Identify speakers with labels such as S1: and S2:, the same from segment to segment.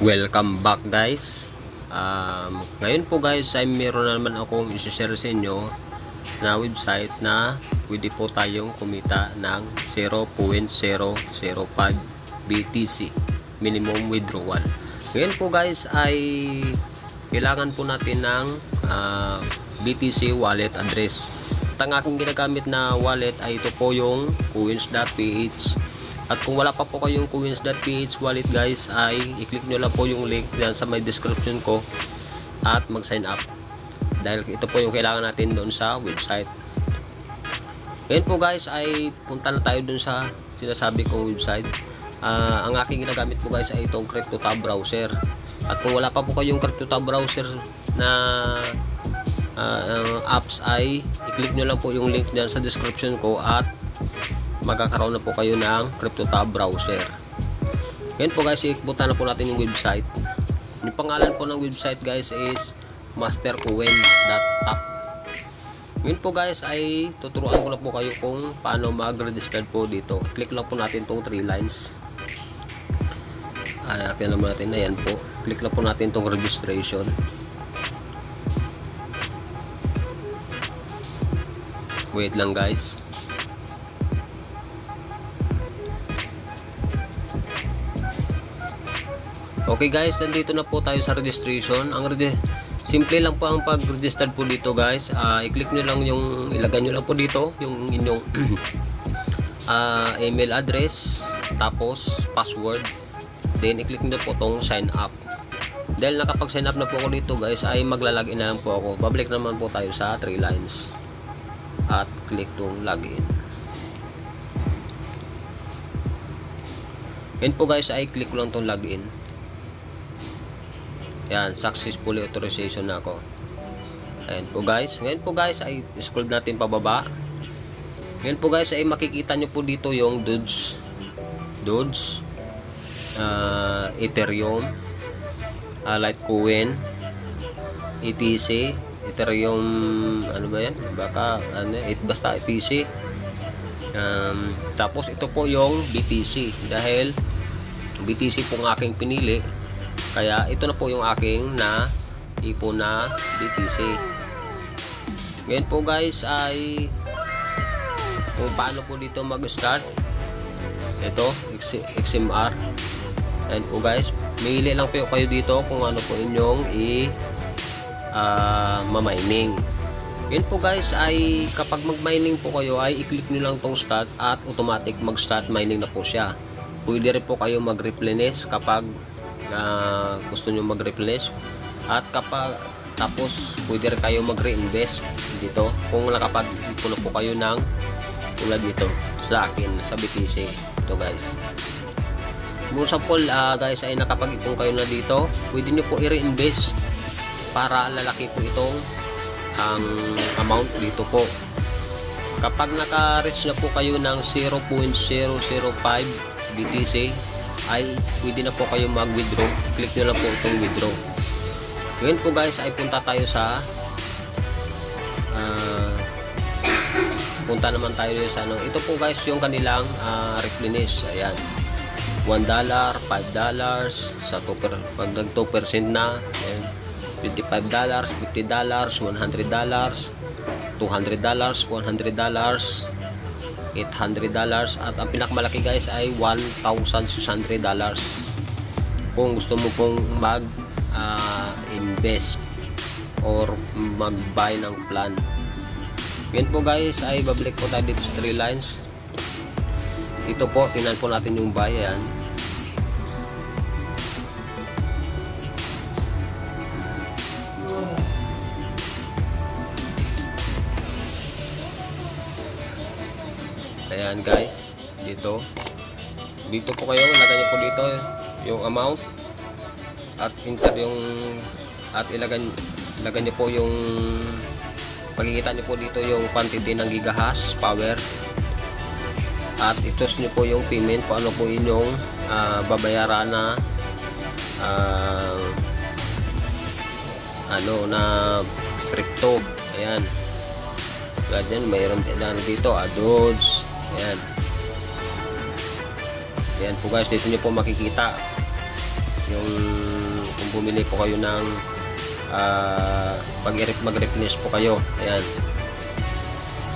S1: Welcome back guys. Um, Ngayon po guys ay meron na naman akong isi-share sa inyo na website na pwede po tayong kumita ng 0.005 BTC minimum withdrawal. Ngayon po guys ay kailangan po natin ng uh, BTC wallet address. Ang aking ginagamit na wallet ay ito po yung coins.ph at kung wala pa po kayong coins.ph wallet guys ay i-click nyo lang po yung link dyan sa may description ko at mag-sign up. Dahil ito po yung kailangan natin doon sa website. Ngayon po guys ay punta na tayo doon sa sinasabi kong website. Uh, ang aking ginagamit po guys ay itong CryptoTab browser. At kung wala pa po kayong CryptoTab browser na uh, apps ay i-click nyo lang po yung link dyan sa description ko at magkakaroon na po kayo ng CryptoTab browser. Ngayon po guys, ipunta na po natin yung website. Yung pangalan po ng website guys is mastercoin.top Ngayon po guys ay tuturuan ko na po kayo kung paano mag-register po dito. Click lang po natin tong 3 lines. Ay, akin naman natin. Ayan po. Click lang po natin tong registration. Wait lang guys. Okay guys, nandito na po tayo sa registration. Ang regi simple lang po ang pag-register po dito guys. Uh, i-click nyo lang yung, ilagay nyo lang po dito yung inyong uh, email address, tapos password. Then i-click nyo po tong sign up. Dahil nakapag-sign up na po ako dito guys, ay maglalagin na lang po ako. Babalik naman po tayo sa 3 lines. At click tong login. Yan po guys, ay click lang tong login. Yan, successfully authorization na ako. Ayan po guys. Ngayon po guys ay scroll natin pababa. Ngayon po guys ay makikita nyo po dito yung Doge. Doge. Uh, Ethereum. Uh, Litecoin. ETC. Ethereum ano ba yan? Baka ano, it, basta ETC. Um, tapos ito po yung BTC dahil BTC po ng aking pinili kaya ito na po yung aking na ipo na BTC. Ngayon po guys ay kung paano po dito mag-start. Ito, XMR. Ayan po guys, mili lang po kayo dito kung ano po inyong i uh, ma-mining. Yun po guys ay kapag mag-mining po kayo ay i-click nyo lang tong start at automatic mag-start mining na po siya. Pwede rin po kayo mag-replenish kapag uh, gusto nyo mag-replenish at kapag tapos pwede rin kayo mag-reinvest dito. Kung nakapag-ipon po kayo ng tulad dito sa akin sa BTC ito guys. Kung sa pool uh, guys ay nakapag-ipon kayo na dito. Pwede nyo po i-reinvest para lalaki po itong ang um, amount dito po. Kapag naka-reach na po kayo ng 0.005 BTC ay pwede na po kayo mag-withdraw. I-click nyo lang po itong withdraw. Ngayon po guys ay punta tayo sa uh, punta naman tayo sa ano. Ito po guys yung kanilang uh, replenish. Ayan. $1, $5, sa 2 per, pag nag 2% na, ayan, $25, $50, $100, $200, $100, $800 at ang pinakamalaki guys ay $1,600 kung gusto mo pong mag uh, invest or mag buy ng plan. Yan po guys ay babalik po tayo dito sa 3 lines. Ito po tinan po natin yung buy yan Ayan guys, dito. Dito po kayo, ilagay niyo po dito yung amount. At enter yung at ilagay ilagay niyo po yung makikita niyo po dito yung quantity ng gigahash power. At i-choose niyo po yung payment kung ano po inyong uh, babayaran na uh, ano na crypto. Ayan. Tulad yan mayroon din dito adods Ayan. Ayan po guys, dito nyo po makikita yung kung bumili po kayo ng uh, pag mag-replenish po kayo. Ayan.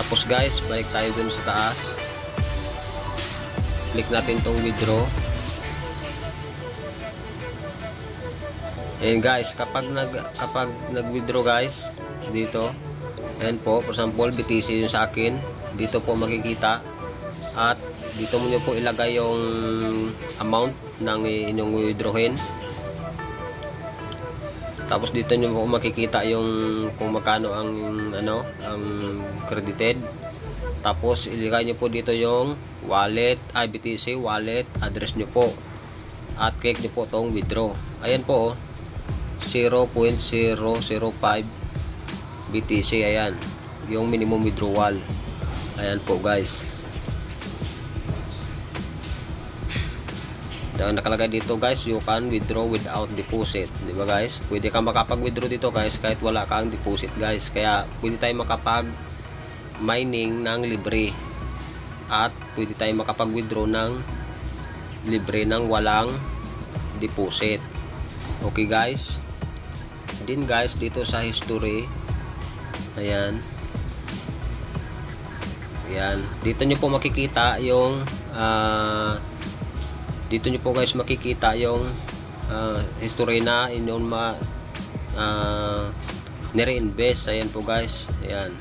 S1: Tapos guys balik tayo dun sa taas. Click natin tong withdraw. Ayan guys kapag nag kapag nag withdraw guys dito. Ayan po for example BTC yung sa akin. Dito po makikita at dito mo nyo po ilagay yung amount ng inyong withdrawin tapos dito nyo po makikita yung kung magkano ang ano ang credited tapos ilagay nyo po dito yung wallet, IBTC wallet, address nyo po. At click nyo po tong withdraw. Ayan po, 0.005 BTC. Ayan, yung minimum withdrawal. Ayan po guys. Ito nakalagay dito guys, you can withdraw without deposit. Di ba guys? Pwede kang makapag-withdraw dito guys kahit wala kang deposit guys. Kaya pwede tayo makapag mining ng libre at pwede tayo makapag-withdraw ng libre ng walang deposit okay guys din guys dito sa history ayan ayan dito nyo po makikita yung uh, dito nyo po guys makikita yung uh, history na inyong ma uh, nire-invest. Ayan po guys ayan.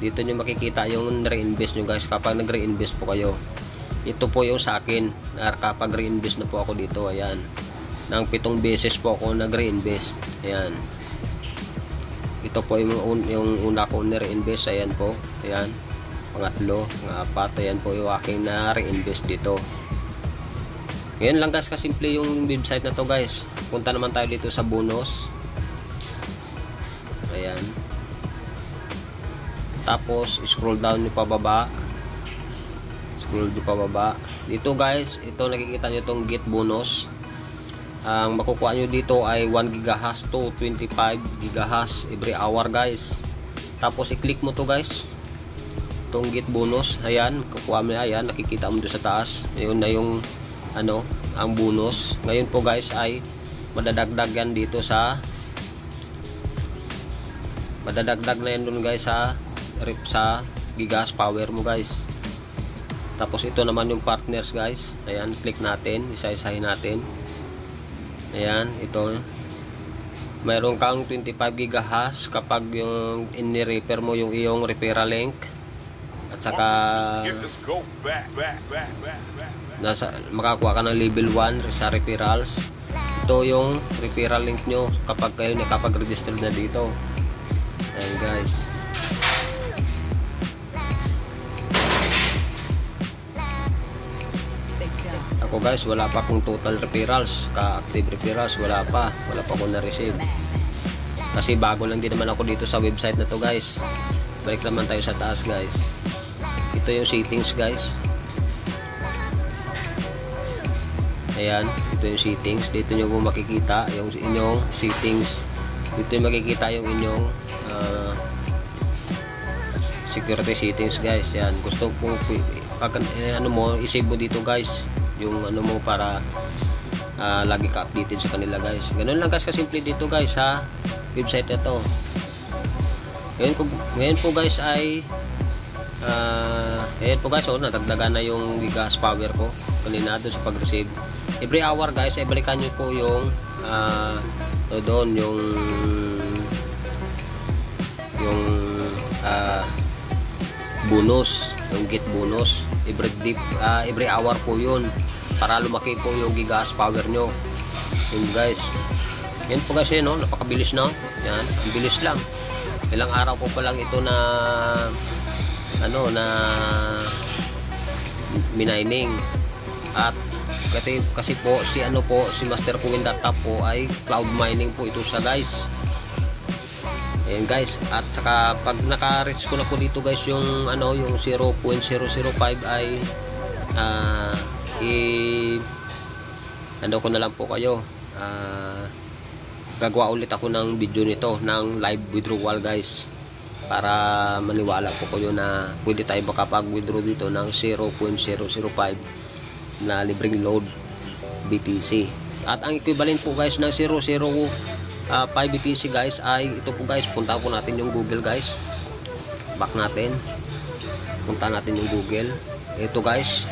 S1: Dito nyo makikita yung reinvest nyo guys kapag nag reinvest po kayo. Ito po yung sa akin kapag reinvest na po ako dito ayan. Nang pitong beses po ako nag reinvest ayan. Ito po yung, yung una ko na reinvest ayan po ayan. Pangatlo ng apat ayan po yung aking na reinvest dito ngayon lang guys kasimple yung website na to guys. Punta naman tayo dito sa bonus ayan. Tapos scroll down nyo pababa. Scroll nyo pababa. Dito guys ito nakikita nyo itong get bonus ang makukuha nyo dito ay 1 gigahash to 25 gigahash every hour guys. Tapos i-click mo to guys. Itong get bonus ayan kukuha mo ayan nakikita mo doon sa taas. Yun na yung ano ang bonus. Ngayon po guys ay madadagdag yan dito sa madadagdag na yan dun guys sa rip sa gigas power mo guys. Tapos ito naman yung partners guys. Ayan click natin isa-isahin natin. Ayan ito. Mayroon kang 25 gigahash kapag yung in-repair mo yung iyong referral link. At saka nasa makakuha ka ng level 1 sa referrals. Ito yung referral link nyo kapag kayo nakapag-register na dito. Ayan guys. Ako guys wala pa akong total referrals. Ka-active referrals wala pa. Wala pa akong na-receive. Kasi bago lang din naman ako dito sa website na to guys. Balik naman tayo sa taas guys. Ito yung settings guys ayan ito yung settings. Dito nyo po makikita yung inyong settings. Dito yung makikita yung inyong uh, security settings guys. Yan gusto kong pag eh, ano mo isave mo dito guys. Yung ano mo para uh, lagi ka updated sa kanila guys. Ganun lang guys kasimple dito guys sa website ito ngayon po, ngayon po guys ay uh, ngayon po guys oh, nadagdagan na yung gas power ko kanina doon sa pag-receive. Every hour guys ay balikan nyo po yung uh, doon yung yung uh, bonus yung get bonus. Every, deep, uh, every hour po yun para lumaki po yung gigas power nyo yun guys. Yan po kasi no? Napakabilis na yan ang bilis lang. Ilang araw po pa lang ito na ano na mining at kasi, kasi po si ano po si Master Coin Data po ay cloud mining po ito siya guys. Ayan guys, at saka pag naka-reach ko na po dito guys yung ano yung 0.005 ay uh, i ano ko na lang po kayo uh, gagawa ulit ako ng video nito ng live withdrawal guys. Para maniwala po kayo na pwede tayo makapag withdraw dito ng 0.005 na libreng load BTC At ang equivalent po guys ng 005 BTC guys ay ito po guys, punta po natin yung Google guys. Back natin. Punta natin yung Google. Ito guys.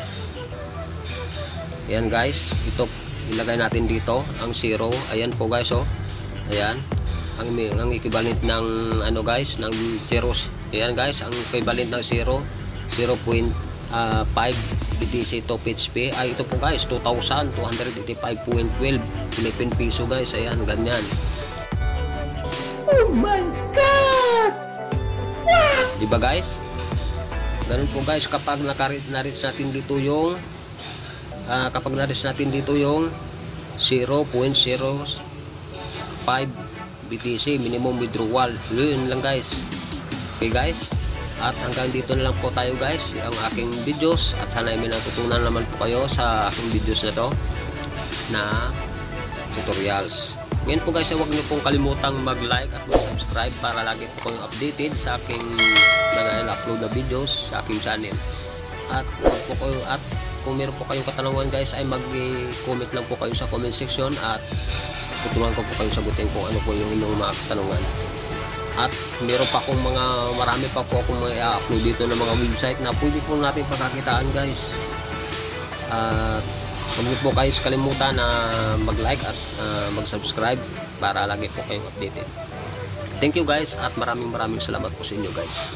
S1: Ayan guys, ito ilagay natin dito ang 0. Ayan po guys oh. Ayan. Ang ang equivalent ng ano guys, ng zeros. Ayan guys, ang equivalent ng 0 0.5 BTC to PHP ay ito po guys 2,285.12 Philippine piso guys ayan ganyan
S2: Oh my God!
S1: Diba guys? Ganun po guys kapag nakarit na-reach natin dito yung ah, kapag na-reach natin dito yung 0.05 BTC minimum withdrawal. Yun lang guys. Okay guys? At hanggang dito na lang po tayo guys ang aking videos at sana ay may natutunan naman po kayo sa aking videos na to na tutorials. Ngayon po guys, huwag niyo pong kalimutang mag-like at mag-subscribe para lagi po kayong updated sa aking mga upload na videos sa aking channel. At huwag po kayo at kung meron po kayong katanungan guys ay mag-comment lang po kayo sa comment section at tutulungan ko po kayong sagutin kung ano po yung inyong mga katanungan. At meron pa akong mga marami pa po akong mga upload dito ng mga website na pwede po natin pagkakitaan guys. At huwag po kayo kalimutan na mag-like at ah, mag-subscribe para lagi po kayong updated. Thank you guys at maraming maraming salamat po sa inyo guys.